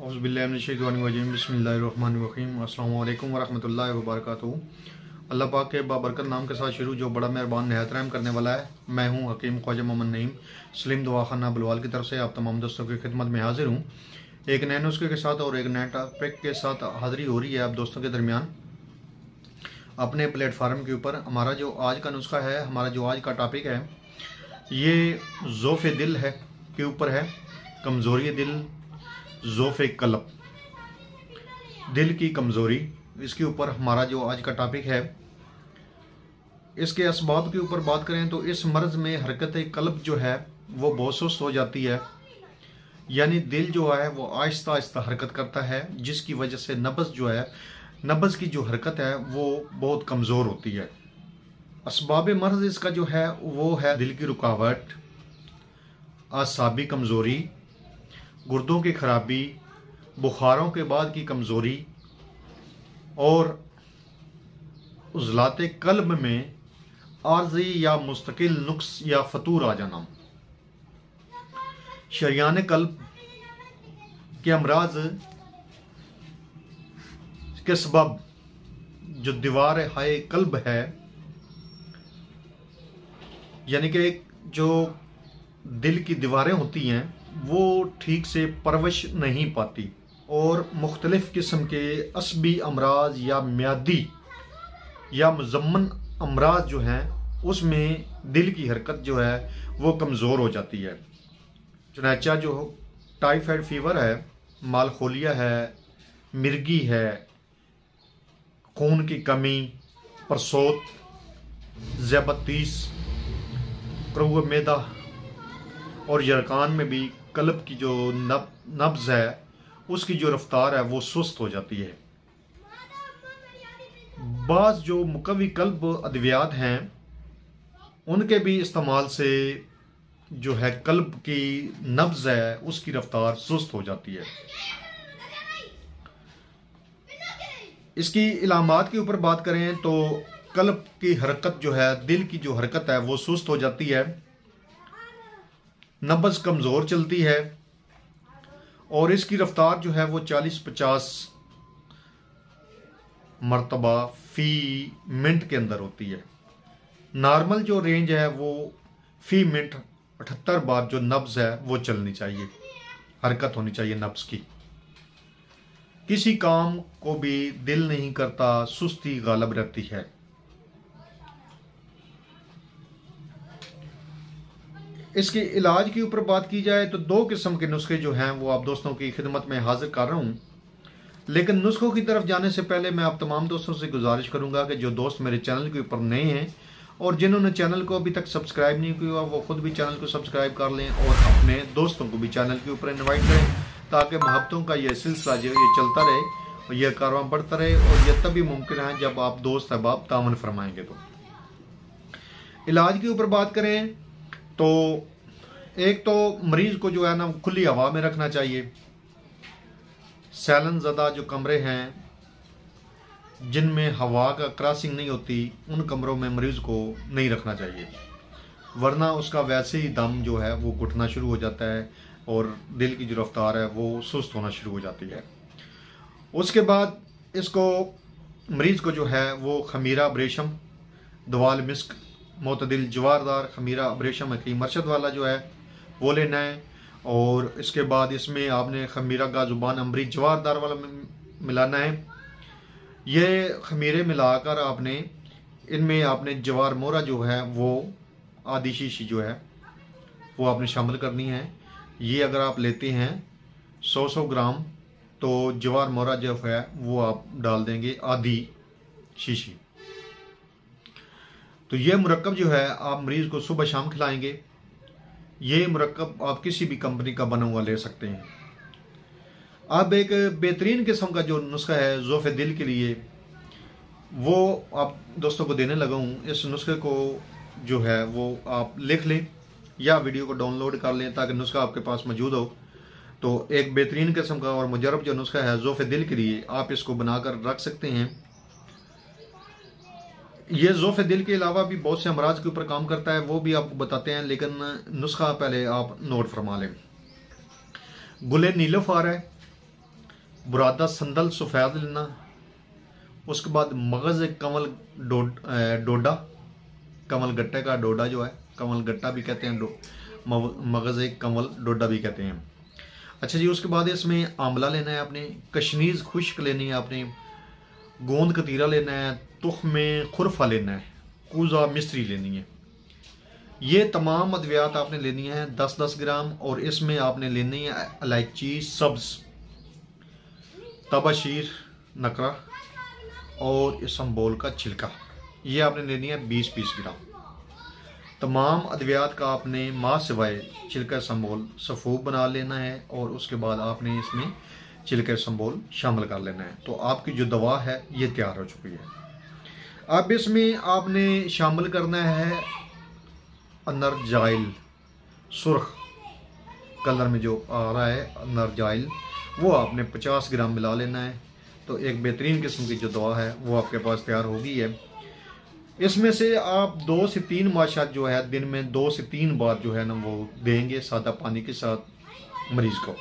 बसमीम वरहमतुल्लाहि वबरकातुहू अल्लाह पाक के बाबरकत नाम के साथ शुरू, जो बड़ा मेहरबान नहायत रहम करने वाला है, मैं हूँ हकीम ख्वाजा मोहम्मद नईम, सलीम दवाखाना बलवाल की तरफ़ से आप तमाम दोस्तों की खिदमत में हाजिर हूँ। एक नए नुस्खे के साथ और एक नए टॉपिक के साथ हाजिरी हो रही है आप दोस्तों के दरमियान। अपने प्लेटफार्म के ऊपर हमारा जो आज का नुस्खा है, हमारा जो आज का टॉपिक है, ये जोफ़ दिल है, के ऊपर है, कमज़ोरी दिल जोफ़ कलब दिल की कमज़ोरी, इसके ऊपर हमारा जो आज का टॉपिक है, इसके इसबाब के ऊपर बात करें तो इस मर्ज़ में हरकत कल्ब जो है, वो बहुत सुस्त हो जाती है। यानी दिल जो है, वो आहिस्ता आहिस्ता हरकत करता है, जिसकी वजह से नब्ज़ जो है, नब्ज़ की जो हरकत है, वो बहुत कमज़ोर होती है। इसबाब मर्ज़ इसका जो है, वो है दिल की रुकावट, आसाबी कमज़ोरी गुर्दों की खराबी, बुखारों के बाद की कमज़ोरी और उजलाते कल्ब में आर्जी या मुस्तकिल नुक्स या फतूर आ जाना। शरियान कल्ब के अमराज के सबब जो दीवार हाय कल्ब है, यानी कि जो दिल की दीवारें होती हैं वो ठीक से परवश नहीं पाती। और मुख्तलिफ़ किस्म के असबी अमराज या म्यादी या मुजमन अमराज जो हैं, उसमें दिल की हरकत जो है, वो कमज़ोर हो जाती है। चुनाचा जो टाइफाइड फीवर है, मालखोलिया है, मिर्गी है, खून की कमी, परसोत ज़्याबतीस क्रुव मैदा और यरकान में भी कल्ब की जो नब, नब्ज है, उसकी जो रफ्तार है, वो सुस्त हो जाती है। बाज जो मुकवी कल्ब अद्वियात हैं, उनके भी इस्तेमाल से जो है कल्ब की नब्ज है, उसकी रफ्तार सुस्त हो जाती है। इसकी इलामत के ऊपर बात करें तो कल्ब की हरकत जो है, दिल की जो हरकत है, वो सुस्त हो जाती है। नब्ज कमज़ोर चलती है और इसकी रफ्तार जो है वो 40-50 मरतबा फ़ी मिनट के अंदर होती है। नॉर्मल जो रेंज है वो फ़ी मिनट अठहत्तर बार जो नब्ज है वो चलनी चाहिए, हरकत होनी चाहिए नब्ज की। किसी काम को भी दिल नहीं करता, सुस्ती गालब रहती है। इसके इलाज के ऊपर बात की जाए तो दो किस्म के नुस्खे जो हैं वो आप दोस्तों की खिदमत में हाजिर कर रहा हूँ। लेकिन नुस्खों की तरफ़ जाने से पहले मैं आप तमाम दोस्तों से गुजारिश करूँगा कि जो दोस्त मेरे चैनल के ऊपर नए हैं और जिन्होंने चैनल को अभी तक सब्सक्राइब नहीं किया वो खुद भी चैनल को सब्सक्राइब कर लें और अपने दोस्तों को भी चैनल के ऊपर इन्वाइट करें, ताकि मोहब्बतों का यह सिलसिला जो ये चलता रहे और यह कारवा बढ़ता रहे और यह तभी मुमकिन है जब आप दोस्त अहबाब तामन फरमाएँगे तो। इलाज के ऊपर बात करें तो एक तो मरीज़ को जो है ना, खुली हवा में रखना चाहिए। सैलन ज़दा जो कमरे हैं, जिनमें हवा का क्रॉसिंग नहीं होती, उन कमरों में मरीज़ को नहीं रखना चाहिए। वरना उसका वैसे ही दम जो है, वो घुटना शुरू हो जाता है और दिल की जो रफ्तार है, वो सुस्त होना शुरू हो जाती है। उसके बाद इसको, मरीज़ को जो है, वो खमीरा, ब्रेशम, दवाल मिस्क मतदिल जवारदार खमीरा ब्रेशम हकीम मरशद वाला जो है, वो लेना है। और इसके बाद इसमें आपने खमीरा का ज़ुबान अमरी जवारदार वाला मिलाना है। ये खमीरे मिलाकर आपने, इनमें आपने जवार मोरा जो है, वो आधी शीशी जो है, वो आपने शामिल करनी है। ये अगर आप लेते हैं, सौ सौ ग्राम तो जवार मोरा जो है, वो आप डाल देंगे आधी शीशी। तो ये मरकब जो है, आप मरीज़ को सुबह शाम खिलाएँगे। ये मरकब आप किसी भी कंपनी का बना हुआ ले सकते हैं। अब एक बेहतरीन किस्म का जो नुस्खा है, जोफ़ दिल के लिए, वो आप दोस्तों को देने लगा हूँ। इस नुस्खे को जो है, वो आप लिख लें या वीडियो को डाउनलोड कर लें ताकि नुस्खा आपके पास मौजूद हो। तो एक बेहतरीन किस्म का और मुजरब जो नुस्खा है, जोफ़ दिल के लिए आप इसको बनाकर रख सकते हैं। ये जोफ़ दिल के अलावा भी बहुत से अमराज के ऊपर काम करता है, वो भी आपको बताते हैं, लेकिन नुस्खा पहले आप नोट फरमा लें। गुले नीलोफार है, बुरादा संदल सफ़ैद लेना उसके बाद मगज़ कमल डोडा कमल गट्टे का डोडा जो है, कमल गट्टा भी कहते हैं मगज़ कमल डोडा भी कहते हैं। अच्छा जी, उसके बाद इसमें आंवला लेना है आपने कशनीज खुश्क लेनी है आपने गोंद कतीरा लेना है, तुख में खुरफा लेना है, कूजा मिस्त्री लेनी है। ये तमाम अद्वियात आपने लेनी है दस दस ग्राम, और इसमें आपने लेनी है इलायची, सब्ज़, तबाशीर, नकरा, और इसम्बोल का छिलका। ये आपने लेनी है बीस बीस ग्राम। तमाम अद्वियात का आपने माँ सिवाय छिलका संबोल सफूब बना लेना है, और उसके बाद आपने इसमें छिलका संबोल शामिल कर लेना है। तो आपकी जो दवा है, ये तैयार हो चुकी है। अब इसमें आपने शामिल करना है अनरजाइल सुर्ख। कलर में जो आ रहा है, अनरजाइल, वो आपने 50 ग्राम मिला लेना है। तो एक बेहतरीन किस्म की जो दवा है, वो आपके पास तैयार होगी है। इसमें से आप दो से तीन माशा जो है, दिन में दो से तीन बार जो है ना, वो देंगे सादा पानी के साथ मरीज़ को।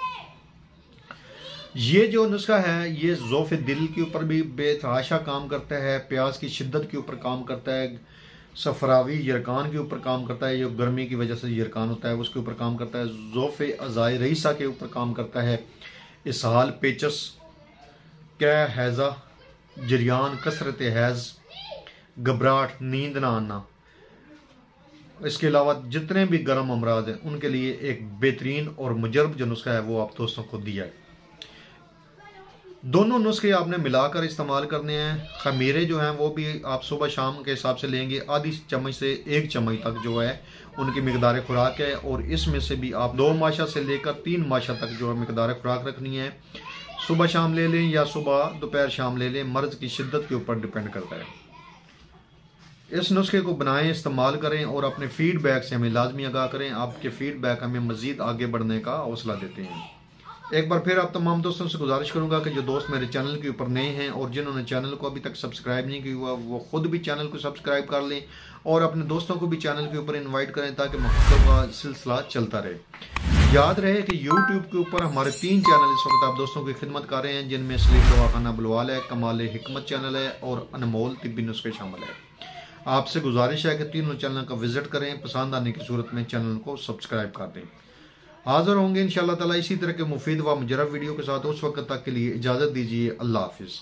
ये जो नुस्खा है, ये जोफ दिल के ऊपर भी बेतहाशा काम करता है प्याज की शिद्दत के ऊपर काम करता है, सफरावी यरकान के ऊपर काम करता है, जो गर्मी की वजह से यरकान होता है, उसके ऊपर काम करता है, जोफ अजाय रईसा के ऊपर काम करता है इसहाल पेचस, कै हैज़ा, जरियान कसरत हैज़, घबराहट, नींद ना आना। इसके अलावा जितने भी गर्म अमराज हैं, उनके लिए एक बेहतरीन और मुजरब जो नुस्खा है, वो आप दोस्तों को दिया है। दोनों नुस्खे आपने मिलाकर इस्तेमाल करने हैं। खमीरे जो हैं वो भी आप सुबह शाम के हिसाब से लेंगे। आधी चम्मच से एक चम्मच तक जो है, उनकी मकदार खुराक है और इसमें से भी आप दो माशा से लेकर तीन माशा तक जो है मकदार खुराक रखनी है। सुबह शाम ले लें या सुबह दोपहर शाम ले लें, मर्ज की शिद्दत के ऊपर डिपेंड करता है। इस नुस्खे को बनाएँ, इस्तेमाल करें और अपने फीडबैक से हमें लाजमी आगाह करें। आपके फीडबैक हमें मज़ीद आगे बढ़ने का हौसला देते हैं। एक बार फिर आप तमाम दोस्तों से गुजारिश करूँगा कि जो दोस्त मेरे चैनल के ऊपर नए हैं और जिन्होंने चैनल को अभी तक सब्सक्राइब नहीं किया हुआ, वो खुद भी चैनल को सब्सक्राइब कर लें और अपने दोस्तों को भी चैनल के ऊपर इनवाइट करें ताकि महत्व का सिलसिला चलता रहे। याद रहे कि यूट्यूब के ऊपर हमारे तीन चैनल इस वक्त आप दोस्तों की खिदमत कर रहे हैं, जिनमें सलीम दवाखाना बुलवाल है, कमाल हमत चैनल है और अनमोल तिब्बी नुस्खे शामिल है। आपसे गुजारिश है कि तीनों चैनल का विज़िट करें, पसंद आने की सूरत में चैनल को सब्सक्राइब कर दें। हाजिर होंगे इन ताला इसी तरह के मुफीद व मुजरब वीडियो के साथ। उस वक्त तक के लिए इजाज़त दीजिए। अल्लाह हाफिज़।